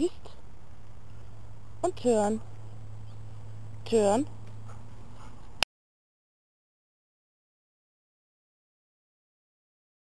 Twist und Turn. Turn